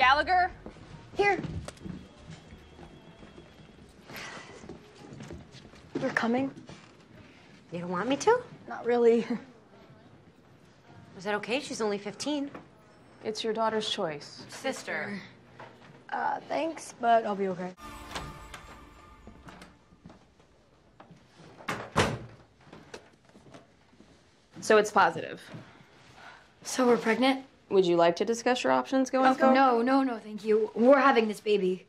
Gallagher? Here. You're coming? You don't want me to? Not really. Is that okay? She's only 15. It's your daughter's choice. Sister. Uh, thanks, but I'll be okay. So it's positive. So we're pregnant? Would you like to discuss your options going forward? No, no, no, thank you. We're having this baby.